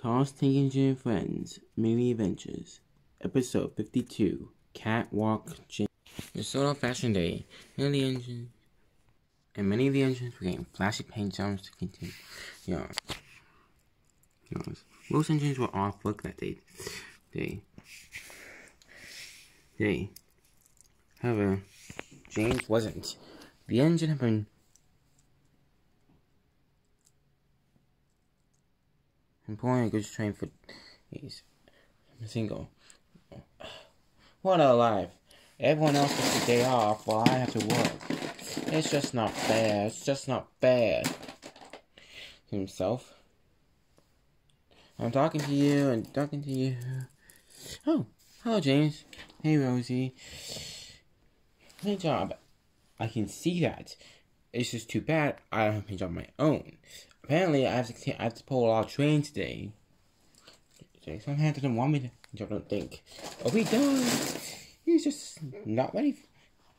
Toss Taking and Friends, Mini Adventures, Episode 52, Catwalk. The Sodor Fashion Day, many of the engines, and many of the engines were getting flashy paint jobs to continue. Yeah. Yes. Most engines were off work that day. Day. Day. However, James wasn't. The engine had been employing a good train for days. Single. What a life. Everyone else gets a day off while I have to work. It's just not fair. It's just not fair. Himself. I'm talking to you and talking to you. Oh, hello, James. Hey, Rosie. Good job. I can see that. It's just too bad I don't have a job of my own. Apparently, I have to I have to pull of trains today. Somehow doesn't want me to. I don't think. Oh, he does. He's just not ready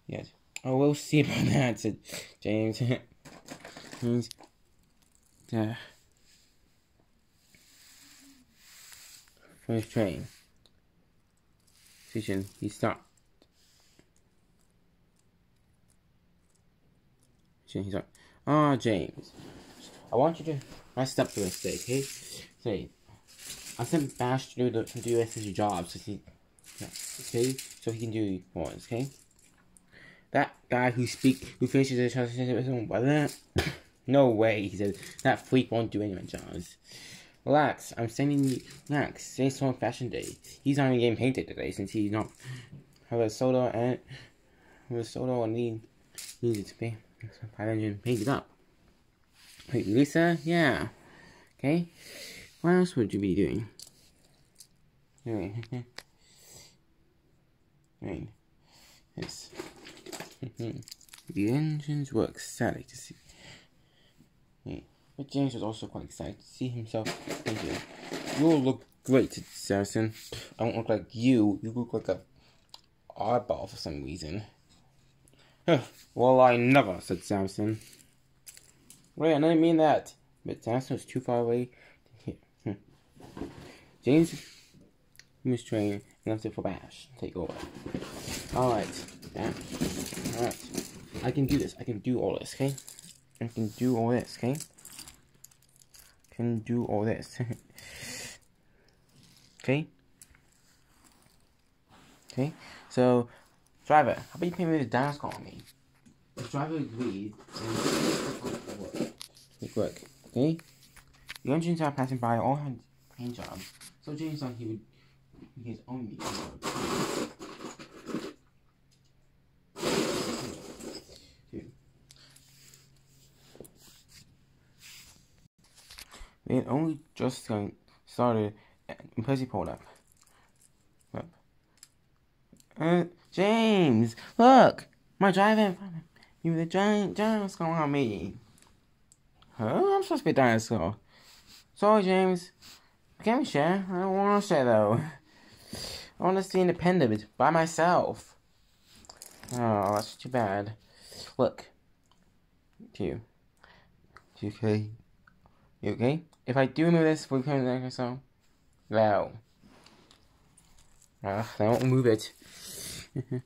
yet. Oh, we'll see about that, said James. He's. Uh, first train. Station. He stopped. He's like, oh, James. I want you to rest up for this day, okay? Say, I sent Bash to do the to do SSG jobs, so he, okay, so he can do ones, okay? That guy who speak who finishes the translation by that, no way. He said that freak won't do any of my jobs. Relax, I'm sending you. Relax, today's on Fashion Day. He's not even getting painted today since he's not have a soda and have a soda and need needs it to be five engine painted up. Wait, Lisa? Yeah. Okay. What else would you be doing? Right. Yes. the engines were excited to see. Right. But James was also quite excited to see himself. You'll look great, Saracen. I don't look like you. You look like a oddball for some reason. well, I never, said Samson. Wait, I didn't mean that. But Samson was too far away to hear. Hmm. James was trained and left it for Bash take over. Alright. Alright. I can do this. I can do all this, okay? I can do all this, okay? Can do all this. okay? Okay? So, driver, how about you pay me the dinosaur on me? The driver agreed and Good work. Okay? The engines are passing by all had paint jobs, so James thought he would his own. They had only just started and Percy pulled up. Up. Uh, James, look! My driver you the giant giant's going on me. Huh? I'm supposed to be a dinosaur. Sorry, James. I Can we share? I don't want to share though. I want to stay independent by myself. Oh, that's too bad. Look. You. You okay? You okay? If I do move this, will you come back or so? No. Ugh, I won't move it.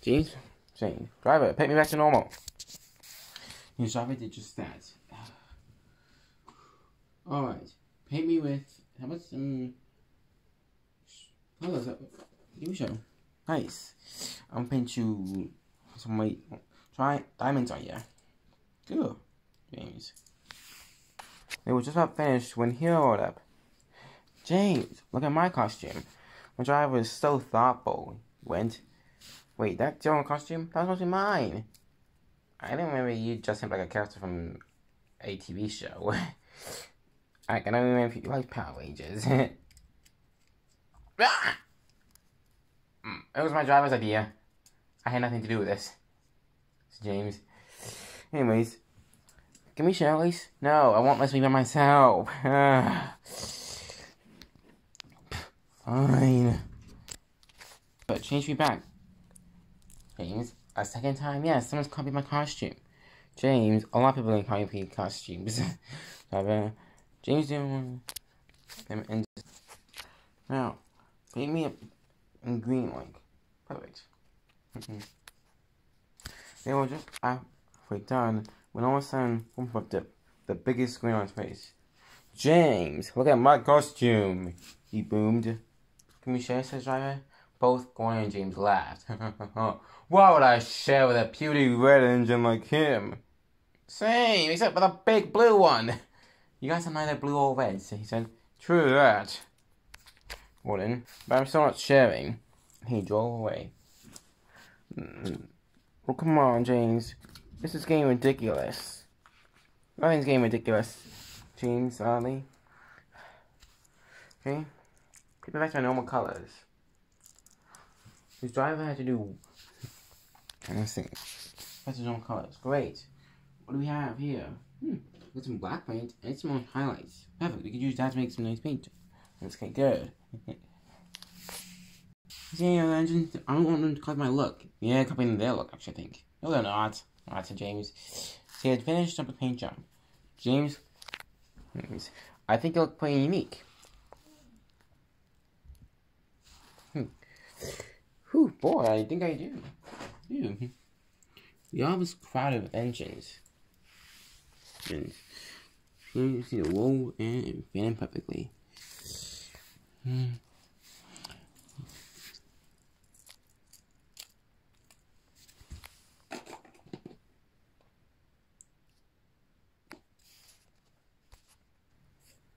James? Saying, driver, put me back to normal. His driver did just that. Alright. Paint me with how much um how does that give me show. Nice. I'm paint you some white try diamonds on you. Good. James. They were just about finished when he rolled up. James, look at my costume. My driver was so thoughtful. Went. Wait, that's your costume? That was mine. I didn't remember you dressing like a character from a TV show. I can only remember if you like Power Rangers. ah! It was my driver's idea. I had nothing to do with this. It's James. Anyways, can we share? No, I won't let me by myself. Fine. But change me back. James, a second time? Yes, someone's copied my costume. James, a lot of people are copying costumes. James And now, paint me in green like. Perfect. Mm-hmm. They were just halfway done when all of a sudden, boom, the, the biggest grin on his face. James, look at my costume, he boomed. Can we share, says driver? Both Gordon and James laughed. Why would I share with a puny red engine like him? Same, except for the big blue one. You guys are neither blue or red, So he said. True that. Gordon, but I'm still not sharing. He drove away. Mm. Well, come on, James. This is getting ridiculous. Nothing's getting ridiculous. James, Ali. Okay? Keep it back to my normal colors. This driver had to do. Let's see. That's his normal colors. Great. What do we have here? Hmm. Got some black paint and some more highlights. Perfect. We could use that to make some nice paint. That's okay, good. See, uh, I don't want them to copy my look. Yeah, copying their look, actually, I think. No, they're not. Not to James. See, I finished up the paint job. James, I think you look pretty unique. Hmm. Whew, boy, I think I do. do. The office crowded with engines. And you see the roll and fan perfectly. Hmm.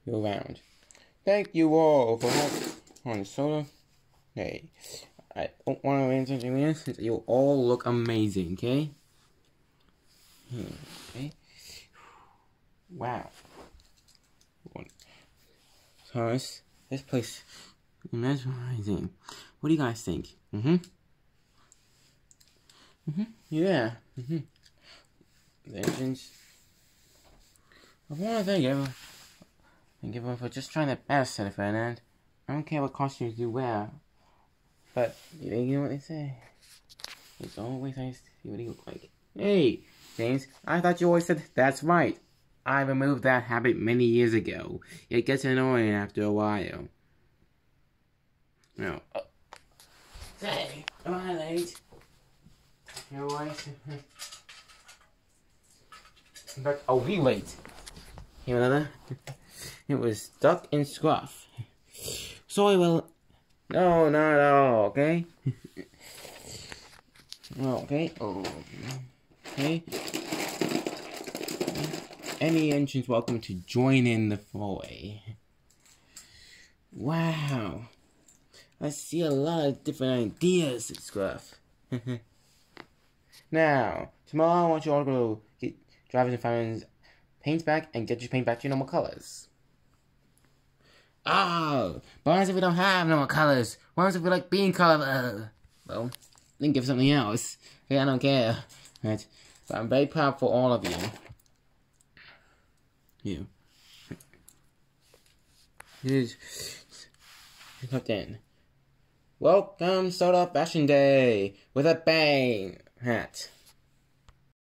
round. Thank you all for watching on soda. Hey, I don't want to answer this. You all look amazing, okay? Okay. Wow. So this, this place mesmerizing. What do you guys think? Mm-hmm. Mm-hmm. Yeah. Mm-hmm. The engines. I want to thank everyone Thank everyone for just trying their best, said Ferdinand. I don't care what costumes you wear. But, you know what they say? It's always nice to see what you look like. Hey, James, I thought you always said that's right. I removed that habit many years ago. It gets annoying after a while. No. Oh. Uh, hey, am I late? Your wife? In fact, are we late? You another? It was stuck in scruff. Sorry, well, no, not at all, okay? okay, oh, okay. Any entrance welcome to join in the fray. Wow. I see a lot of different ideas Scruff. now, tomorrow I want you all to go get drivers and firemen's paint back and get your paint back to your normal colors. Oh, what if we don't have normal colors? What if we like being color? Uh, well, think of something else. Okay, I don't care. Right. But I'm very proud for all of you. You. Here's tucked in. Welcome Sodor Fashion Day with a bang hat.